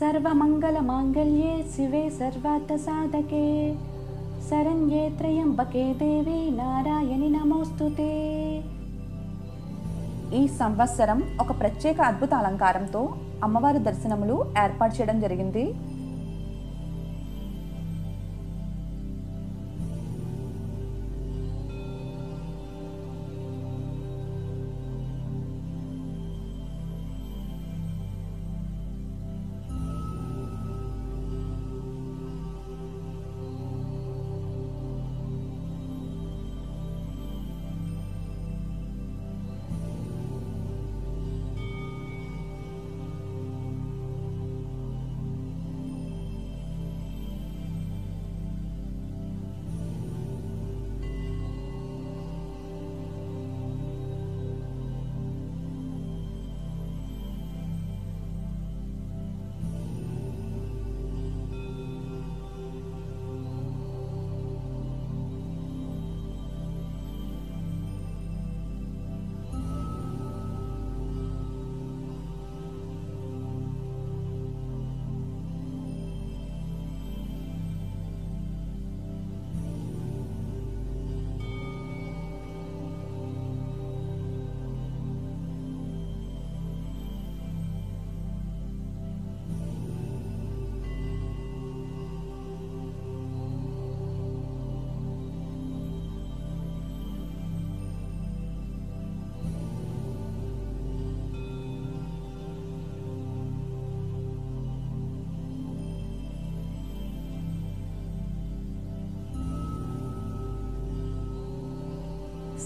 సర్వమంగళమాంగళ్యే శివే సర్వార్థసాధకే శరణ్యే త్రయంబకే దేవి నారాయణి నమోస్తుతే ఈ సంవత్సరం ఒక ప్రత్యేక అద్భుత అలంకారంతో అమ్మవారి దర్శనములు ఏర్పాటు చేయడం జరిగింది.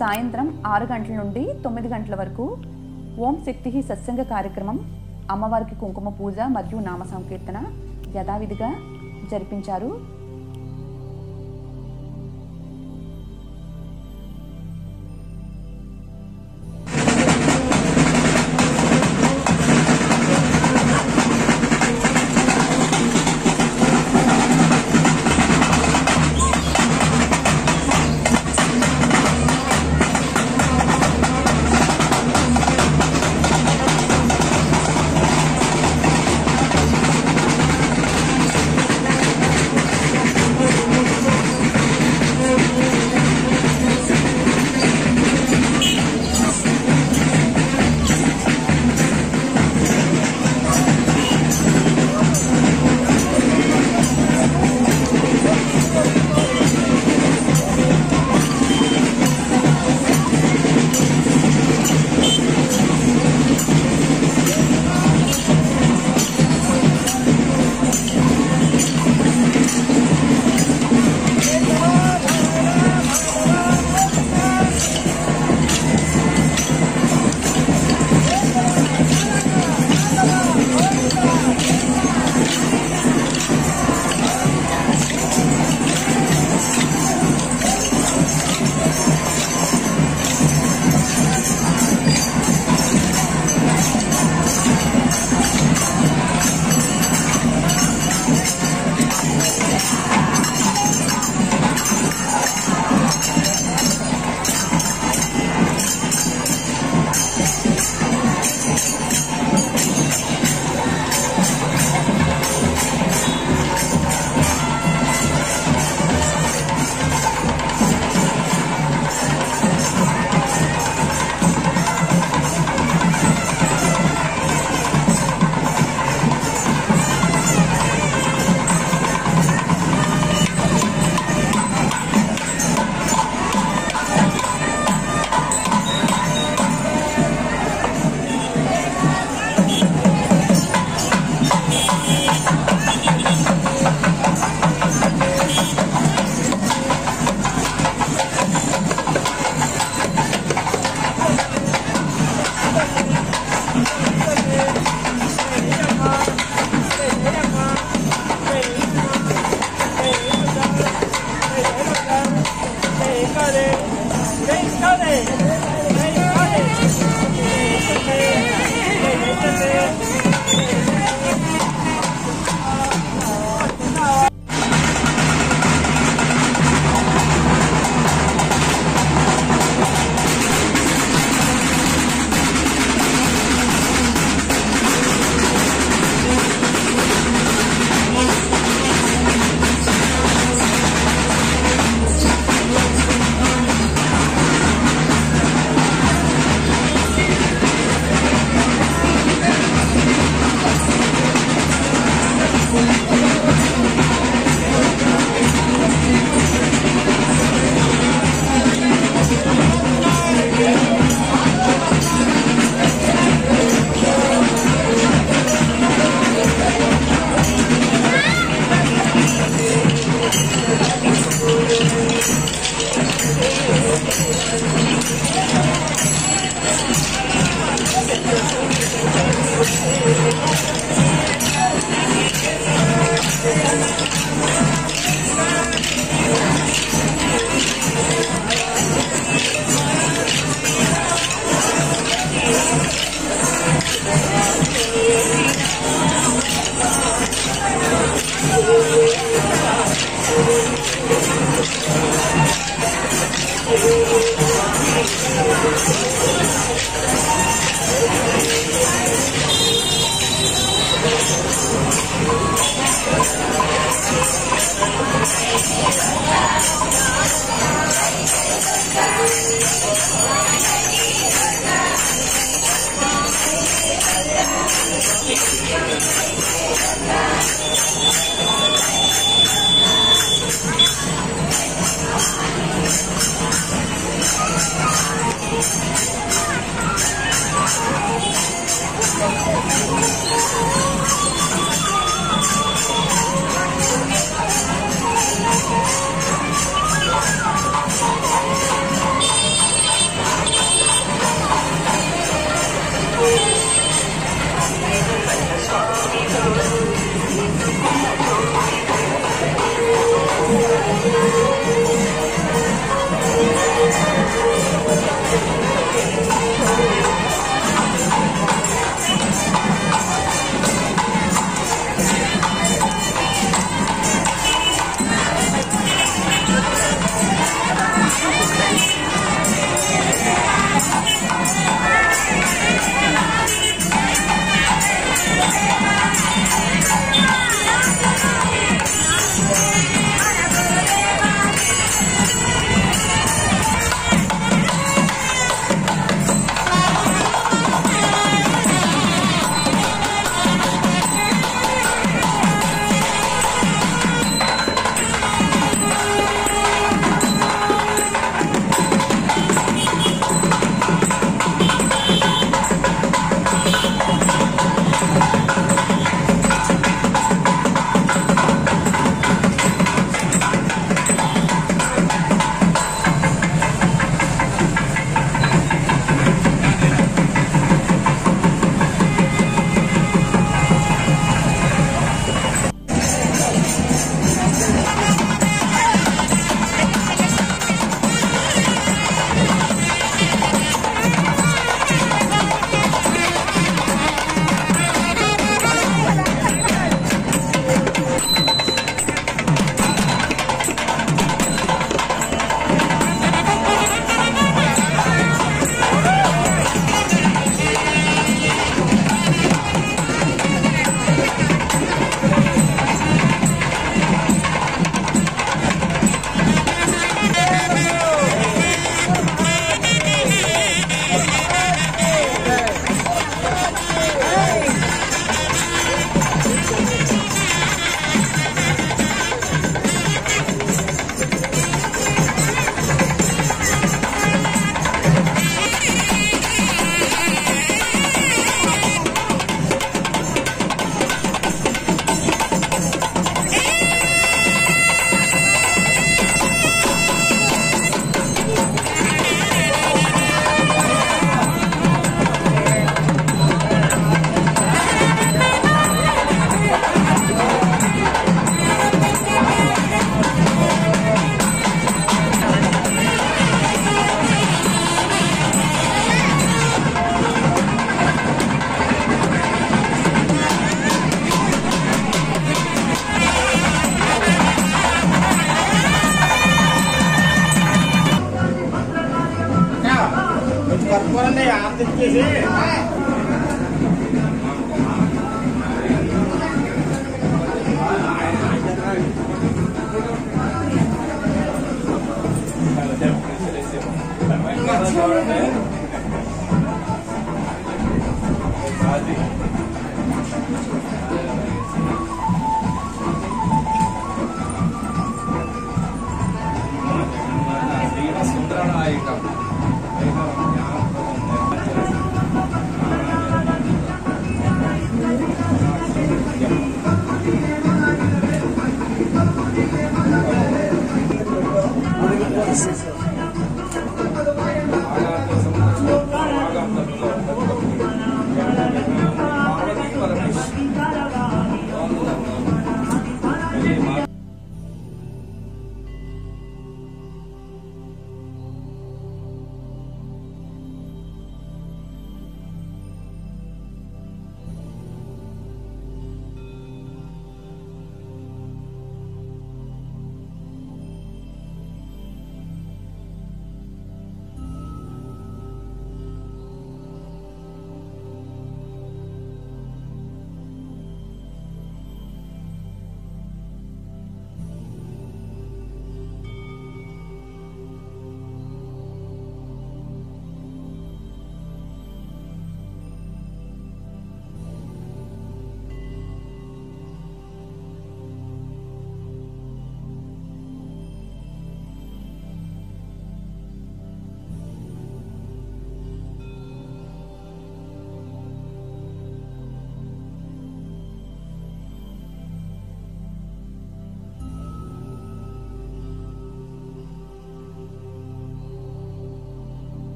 సాయంత్రం ఆరు గంటల నుండి తొమ్మిది గంటల వరకు ఓం శక్తి సత్సంగ కార్యక్రమం అమ్మవారికి కుంకుమ పూజ మరియు నామ సంకీర్తన యథావిధిగా జరిపించారు.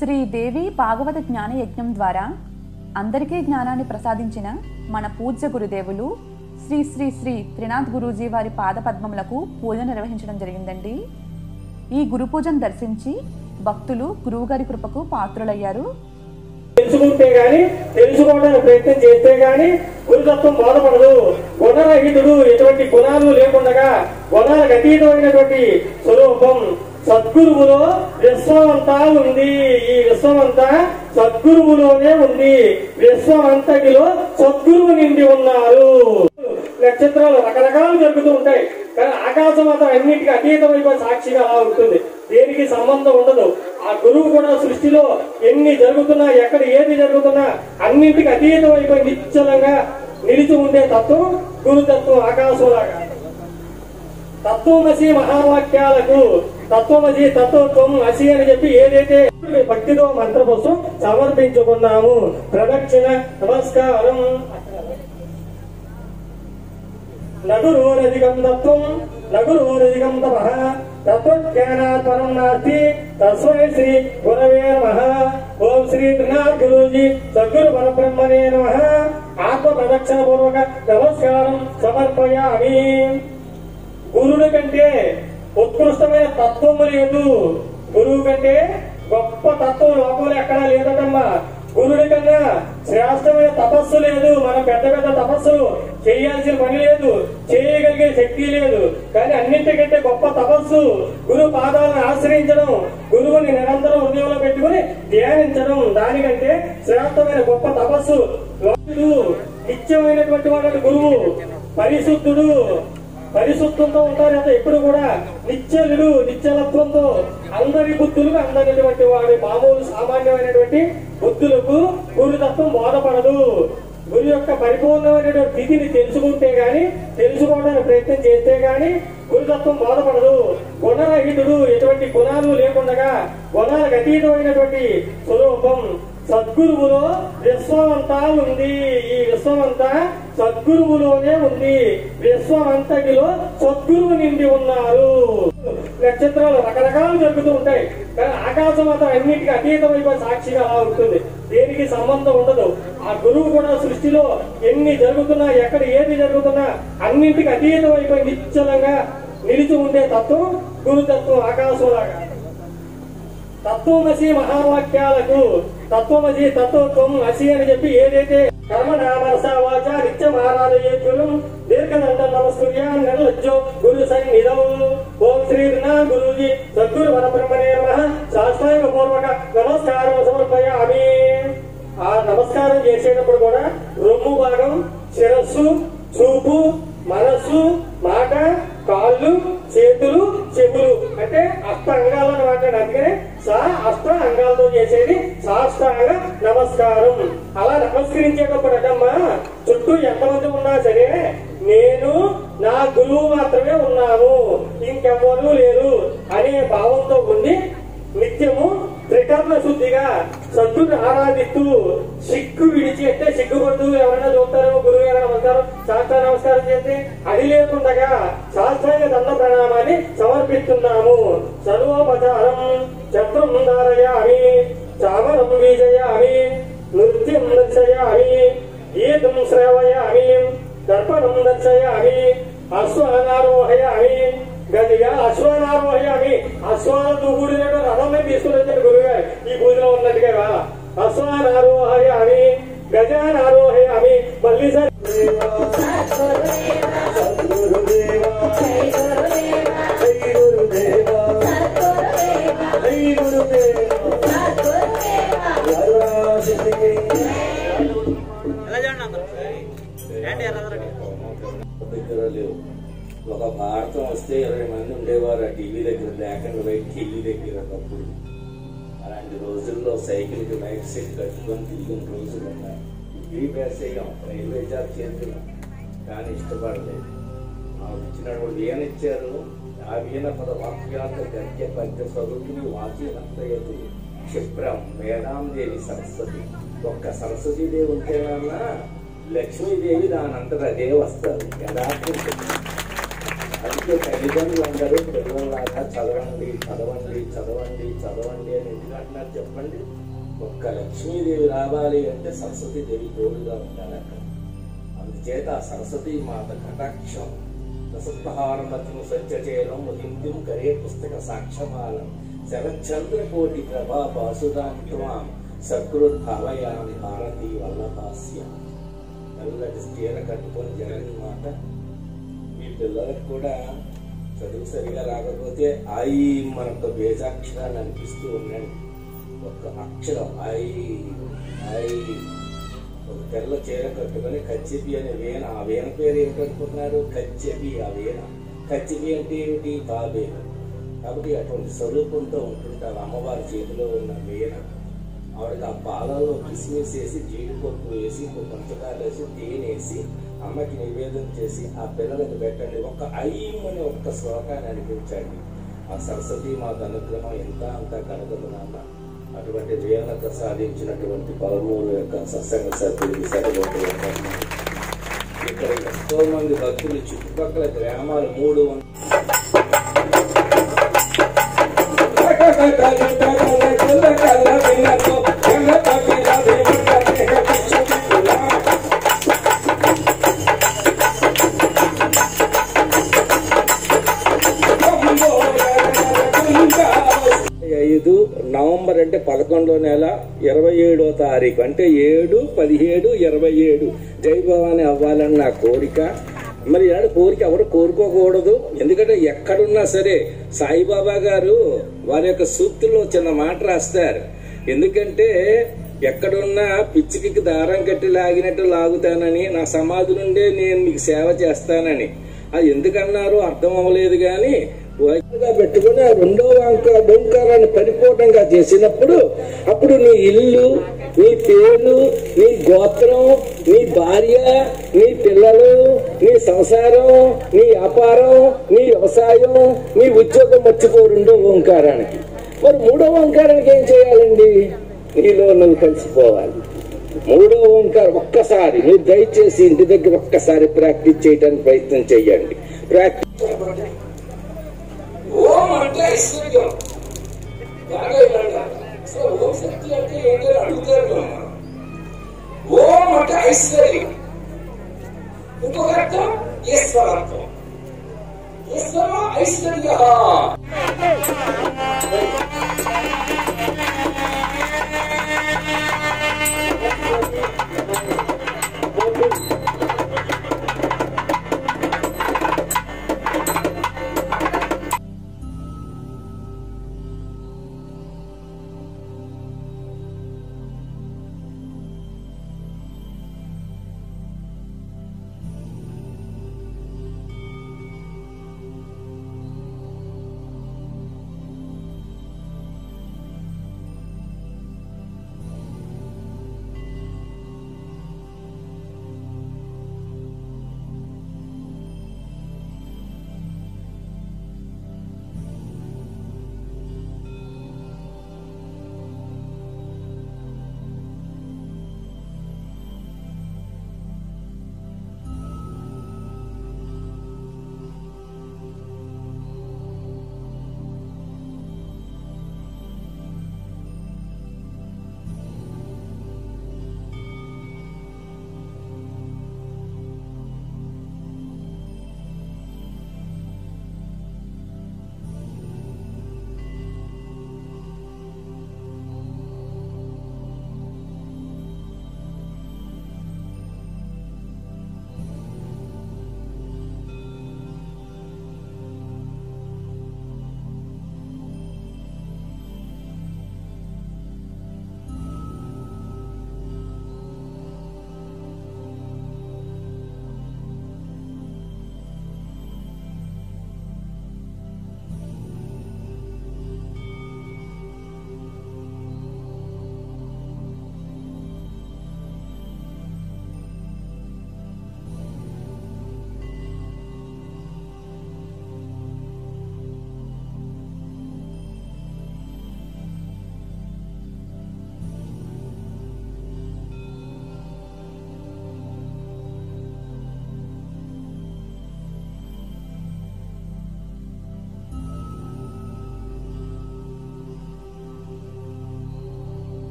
శ్రీదేవి భాగవత జ్ఞాన యజ్ఞం ద్వారా అందరికీ జ్ఞానాన్ని ప్రసాదించిన మన పూజ్య గురుదేవులు శ్రీ శ్రీ శ్రీ త్రినాథ్ గురూజీ వారి పాదపద్మములకు పూజ నిర్వహించడం జరిగిందండి. ఈ గురు పూజను దర్శించి భక్తులు గురువుగారి కృపకు పాత్రులయ్యారు. తెలుసుకుంటే గాని తెలుసుకోవడానికి ప్రయత్నం చేస్తే గాని గురుతత్వం బోధపడదు. గుణరహితుడు ఎటువంటి గుణాలు లేకుండా గుణాలకు అతీతమైనటువంటి స్వరూపం సద్గురువులో విశ్వమంతా ఉంది. ఈ విశ్వమంతా సద్గురువులోనే ఉంది. విశ్వమంతటిలో సద్గురువు నిండి ఉన్నారు. నక్షత్రాలు రకరకాలు జరుగుతూ ఉంటాయి. కానీ ఆకాశం మాత్రం అన్నిటికీ అతీతమైపోయి సాక్షిగా అలా ఉంటుంది. దేనికి సంబంధం ఉండదు. ఆ గురువు కూడా సృష్టిలో ఎన్ని జరుగుతున్నా ఎక్కడ ఏది జరుగుతున్నా అన్నింటికి అతీతమైపోయి నిశ్చలంగా నిలిచి ఉండే తత్వం గురుతత్వం ఆకాశంలాగా. తత్వమసి మహావాక్యాలకు తత్వమసి తత్వత్వం అసి అని చెప్పి ఏదైతే భక్తితో మంత్రపుస్తకం సమర్పించుకున్నాము. ప్రదక్షిణ నమస్కారం. నగురోరధికం తత్వం నగురోరధికం తమ. తత్వజ్ఞానాత్ పరం నాస్తి. తస్మై శ్రీ గురవే నమ. ఓం శ్రీ త్రినాథ్ గురూజీ సద్గురు పరబ్రహ్మణే నమ. ఆత్మ ప్రదక్షిణ పూర్వక నమస్కారం సమర్పయామి. గురుడు కంటే ఉత్కృష్టమైన తత్వము లేదు గురువు కంటే గొప్ప తత్వం లోపల ఎక్కడా లేదటమ్మా. గురుడి కన్నా శ్రేష్టమైన తపస్సు లేదు. మనం పెద్ద పెద్ద తపస్సులు చేయాల్సిన పని లేదు. చేయగలిగే శక్తి లేదు. కానీ అన్నింటికంటే గొప్ప తపస్సు గురు పాదాలను ఆశ్రయించడం గురువుని నిరంతరం హృదయంలో పెట్టుకుని ధ్యానించడం దానికంటే శ్రేష్టమైన గొప్ప తపస్సు నిత్యమైనటువంటి వాడు గురువు పరిశుద్ధుడు పరిశుద్ధంతో ఉంటారు అతను ఎప్పుడు కూడా నిత్యలుడు నిత్యలత్వంతో అందరి బుద్ధులకు అందనటువంటి వాడి. మామూలు సామాన్యమైనటువంటి బుద్ధులకు గురుతత్వం బోధపడదు. గురు యొక్క పరిపూర్ణమైనటువంటి స్థితిని తెలుసుకుంటే గాని తెలుసుకోవడానికి ప్రయత్నం చేస్తే గాని గురుతత్వం బాధపడదు. గుణరహితుడు ఎటువంటి గుణాలు లేకుండా గుణాలకు అతీతమైనటువంటి స్వరూపం సద్గురువులో విశ్వమంతా ఉంది. ఈ విశ్వమంతా సద్గురువులోనే ఉంది. విశ్వమంతటిలో సద్గురువు నిండి ఉన్నారు. నక్షత్రాలు రకరకాలు జరుగుతూ ఉంటాయి. కానీ ఆకాశం మాత్రం అన్నిటికీ అతీతమైపోయి సాక్షిగా అలా ఉంటుంది. దేనికి సంబంధం ఉండదు. ఆ గురువు కూడా సృష్టిలో ఎన్ని జరుగుతున్నా ఎక్కడ ఏది జరుగుతున్నా అన్నింటికి అతీతమైపోయి నిశ్చలంగా నిలిచి ఉండే తత్వం గురుతత్వం ఆకాశంలాగా. తత్వమసి మహావాక్యాలకు తత్వమసి తత్వత్వం అసి అని చెప్పి ఏదైతే కర్మనామరస వాచ నిత్యమారాధయేద్గురుం దీర్ఘదండ నమస్కృత్య నిర్లజ్జో గురు సన్నిధౌ. ఓం శ్రీ గురూజీ సద్గురు పరబ్రహ్మణే నమ. శాస్త్రాంగ పూర్వక నమస్కారం సమర్పయామి. ఆ నమస్కారం చేసేటప్పుడు కూడా రొమ్ము భాగం శిరస్సు చూపు మనస్సు మాట కాళ్ళు చేతులు చెవులు. అంటే అష్ట అంగాలను అనమాట అందుకనే సా అష్ట అంగాలతో చేసేది సాష్టాంగ నమస్కారం. అలా నమస్కరించేటప్పుడు అటమ్మా చుట్టూ ఎంతమంది ఉన్నా సరే నేను నా గురువు మాత్రమే ఉన్నాను ఇంకెవ్వరూ లేరు అనే భావంతో ఉండి నిత్యము త్రికర్ణ శుద్ధిగా సద్దుని ఆరాధిస్తూ సిగ్గు విడిచి అంటే సిగ్గుపడుతూ ఎవరైనా చూస్తారేమో గురువు గారు నమస్కారం శాస్త్ర నమస్కారం చేస్తే అది లేకుండా శాస్త్రాంగ దండ ప్రణామాన్ని సమర్పిస్తున్నాము. సర్వోపచారం చత్రం ధారయామి చామరం వీజయామి నృత్యం దర్శయామి గీతం శ్రావయామి దర్పణం దర్శయామి అశ్వానారోహయామి గదిగా అశ్వానారోహయామి. అశ్వాలతో కూడిన రథమే తీసుకుని వచ్చాడు గురుగారు ఈ పూజలో ఉన్నట్టుగా అశ్వానారోహయామి గజానారోహయామి మళ్ళీ సార్ ఎలా చూడండి అందరూ ఏంటి ఎర్రదరటి దగ్గర లేవు ఒక భారతం వస్తే ఇరవై మంది ఉండేవారు ఆ టీవీ దగ్గర బ్లాక్ అండ్ వైట్ టీవీ దగ్గర ఒకప్పుడు అలాంటి రోజుల్లో సైకిల్కి సైడ్ సెట్ కట్టుకొని తిరిగిన రోజులు ఉన్నాయి డిగ్రీ పాస్ అయ్యాం రైల్వే జాబ్ చేస్తున్నాం కానీ ఇష్టపడలేదు. మాకు ఇచ్చినటువంటి వీణ ఇచ్చారు? ఆ వీణ పద వాక్యాత గద్య పద్య స్వరూపులు వాక్యనంతయతు క్షిప్రం మేధాందేవి సరస్వతి. ఒక్క సరస్వతీదేవి ఉంటేనన్నా లక్ష్మీదేవి దానంతట అదే వస్తారు యథార్థం తల్లిదండ్రులు అందరూ పిల్లల్లాగా చదవండి చదవండి చదవండి చదవండి. అని ఎందుకు అంటున్నారు చెప్పండి ఒక్క లక్ష్మీదేవి రావాలి అంటే సరస్వతీదేవి తోడుగా ఉండాలి అక్కడ అందుచేత ఆ సరస్వతీ మాత కటాక్షం రసత్హారమతిము చేయడం హిందీం కరే పుస్తక సాక్షమాలం శరచంద్రకోటి ప్రభా బాసుదాం త్వాం సకృద్భావయామి భారతీ వల్లభాస్య నల్లటి చీర కట్టుకొని జగన్ మాట పిల్లలకు కూడా చదువు సరిగా రాకపోతే ఐ మనకు బేజాక్షరాలు అనిపిస్తూ ఉన్నాడు. ఒక్క అక్షరం ఐ ఐ ఒక తెల్ల చీర కట్టుకొని కచ్చిపి అనే వీణ ఆ వీణ పేరు ఏమిటనుకుంటున్నారు కచ్చిపి ఆ వీణ. కచ్చిపి అంటే ఏమిటి? తాబేలు కాబట్టి అటువంటి స్వరూపంతో ఉంటుంటారు అమ్మవారి చేతిలో ఉన్న వీణ. ఆవిడకి ఆ పాలలో కిస్మిస్ వేసి జీడిపప్పు వేసి పంచదార వేసి తేనె వేసి అమ్మకి నివేదన చేసి ఆ పిల్లలకు పెట్టండి. ఒక ఐం అని ఒక్క శ్లోకాన్ని అనిపించండి. ఆ సరస్వతి మాత అనుగ్రహం ఎంత అంత కలగదు నాన్న. అటువంటి వీణత సాధించినటువంటి పదమూడు యొక్క సత్సంగ సభ్యులకి సరిపోతూ ఇక్కడ ఎంతో మంది భక్తులు చుట్టుపక్కల గ్రామాలు మూడు వందల అంటే పదకొండో నెల ఇరవై ఏడో తారీఖు. అంటే ఏడు పదిహేడు ఇరవై ఏడు జై భవాని అవ్వాలని నా కోరిక. మరి ఇలాంటి కోరిక ఎవరు కోరుకోకూడదు. ఎందుకంటే ఎక్కడున్నా సరే సాయిబాబా గారు వారి యొక్క సూక్తుల్లో చిన్న మాట రాస్తారు. ఎందుకంటే ఎక్కడున్నా పిచ్చికి దారం కట్టి లాగినట్టు లాగుతానని నా సమాధి నుండే నేను మీకు సేవ చేస్తానని. అది ఎందుకన్నారో అర్థం అవ్వలేదు కానీ పెట్టుకుని ఆ రెండో ఓంకారాన్ని పరిపూర్ణంగా చేసినప్పుడు అప్పుడు నీ ఇల్లు నీ పేరు నీ గోత్రం నీ భార్య నీ పిల్లలు నీ సంసారం నీ వ్యాపారం నీ వ్యవసాయం నీ ఉద్యోగం మర్చిపో రెండో ఓంకారానికి. మరి మూడో ఓంకారానికి ఏం చేయాలండి? నీలో నువ్వు కలిసిపోవాలి. మూడో ఓంకారం ఒక్కసారి మీరు దయచేసి ఇంటి దగ్గర ఒక్కసారి ప్రాక్టీస్ చేయడానికి ప్రయత్నం చేయండి ప్రాక్టీస్ ఓం అంటే ఐశ్వర్యం బాగా వినండి. అసలు ఓం శక్తి అంటే ఏంటో అడుగుతారు అమ్మ. ఓం అంటే ఐశ్వర్యం ఇంకొక అర్థం ఈశ్వరత్వం ఈశ్వర ఐశ్వర్య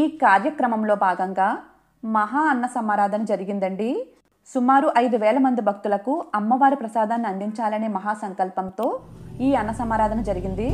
ఈ కార్యక్రమంలో భాగంగా మహా అన్న సమారాధన జరిగిందండి. సుమారు ఐదు వేల మంది భక్తులకు అమ్మవారి ప్రసాదాన్ని అందించాలనే మహాసంకల్పంతో ఈ అన్న సమారాధన జరిగింది.